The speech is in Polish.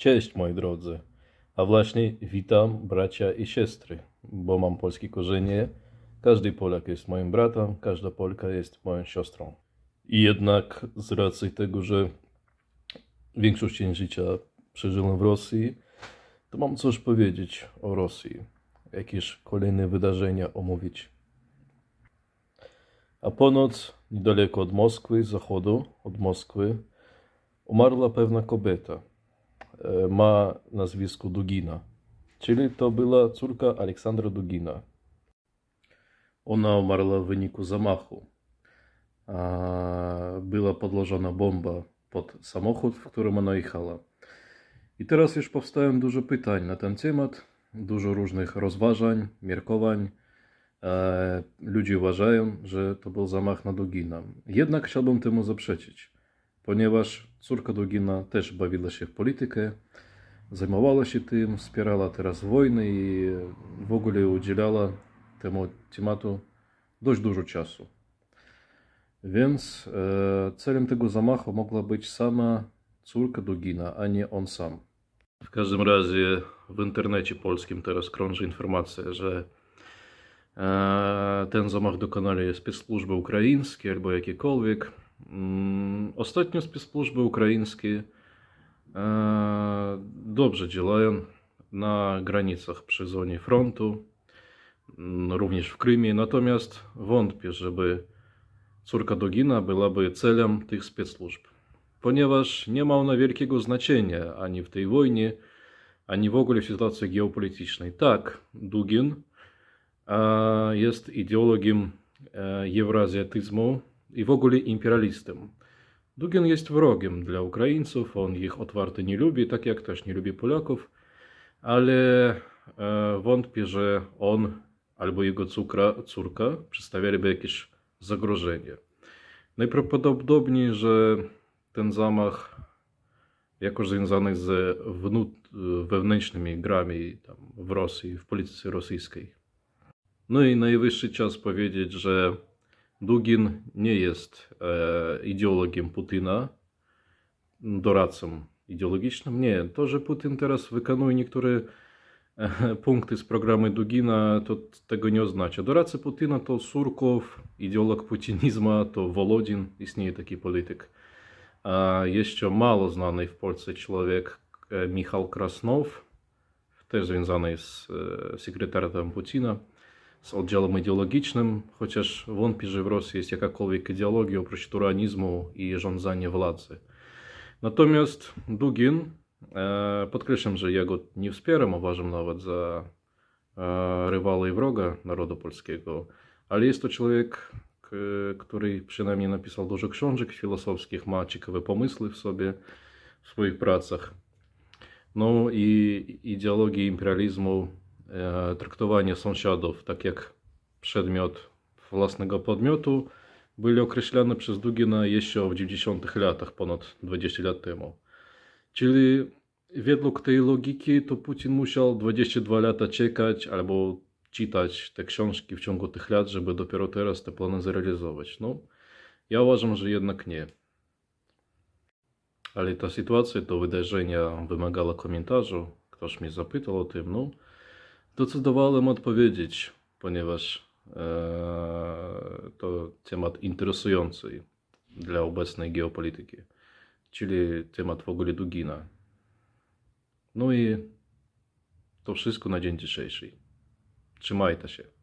Cześć moi drodzy, a właśnie witam bracia i siostry, bo mam polskie korzenie. Każdy Polak jest moim bratem, każda Polka jest moją siostrą. I jednak z racji tego, że większość życia przeżyłem w Rosji, to mam coś powiedzieć o Rosji, jakieś kolejne wydarzenia omówić. A ponoć, niedaleko od Moskwy, zachodu od Moskwy, umarła pewna kobieta. E, Ma nazwisko Dugina, czyli to była córka Aleksandra Dugina. Ona umarła w wyniku zamachu. Była podłożona bomba pod samochód, w którym ona jechała. I teraz już powstają dużo pytań na ten temat, dużo różnych rozważań, miarkowań. E, Ludzie uważają, że to był zamach na Dugina. Jednak chciałbym temu zaprzeczyć, ponieważ córka Dugina też bawiła się w politykę, zajmowała się tym, wspierała teraz wojnę i w ogóle udzielała temu tematu dość dużo czasu. Więc e, celem tego zamachu mogła być sama córka Dugina, a nie on sam. W każdym razie w internecie polskim teraz krąży informacja, że e, ten zamach dokonali spецслужby ukraińskie albo jakiekolwiek. Mm, Ostatnio spецслужby ukraińskie e, dobrze działają na granicach przy zonie frontu, mm, również w Krymie, natomiast wątpię, żeby córka Dugina byłaby celem tych spецслужb, ponieważ nie ma ona wielkiego znaczenia ani w tej wojnie, ani w ogóle w sytuacji geopolitycznej. Tak, Dugin e, jest ideologiem e, eurazjatyzmu i w ogóle imperialistą. Dugin jest wrogiem dla Ukraińców, on ich otwarcie nie lubi, tak jak też nie lubi Polaków, ale e, wątpię, że on albo jego cukra, córka przedstawialiby jakieś zagrożenie. Najprawdopodobniej, że ten zamach jakoś związany z wewnętrznymi grami tam w Rosji, w polityce rosyjskiej. No i najwyższy czas powiedzieć, że Dugin nie jest e, ideologiem Putina, doradcą ideologicznym. Nie, to, że Putin teraz wykonuje niektóre e, punkty z programu Dugina, to tego nie oznacza. Doradca Putina to Surkow, ideolog putinizmu, to Wolodin, istnieje taki polityk. A jeszcze mało znany w Polsce człowiek e, Michał Krasnow, też związany z e, sekretariatem Putina z oddziałem ideologicznym, chociaż wątpię, że w Rosji jest jakakolwiek ideologia oprócz turanizmu i rządzenia władzy. Natomiast Dugin, e, podkreślam, że ja go nie wspieram, uważam nawet za e, rywala i wroga narodu polskiego, ale jest to człowiek, k- który przynajmniej napisał dużo książek filozofskich, ma ciekawe pomysły w sobie, w swoich pracach. No i ideologia imperializmu e, traktowanie sąsiadów tak jak przedmiot własnego podmiotu byli określane przez Dugina jeszcze w 90 latach, ponad 20 lat temu. Czyli według tej logiki to Putin musiał 22 lata czekać albo czytać te książki w ciągu tych lat, żeby dopiero teraz te plany zrealizować. No, ja uważam, że jednak nie. Ale ta sytuacja, to wydarzenia wymagała komentarzu. Ktoś mnie zapytał o tym, no zdecydowałem odpowiedzieć, ponieważ e, to temat interesujący dla obecnej geopolityki, czyli temat w ogóle Dugina. No i to wszystko na dzień dzisiejszy. Trzymajcie się.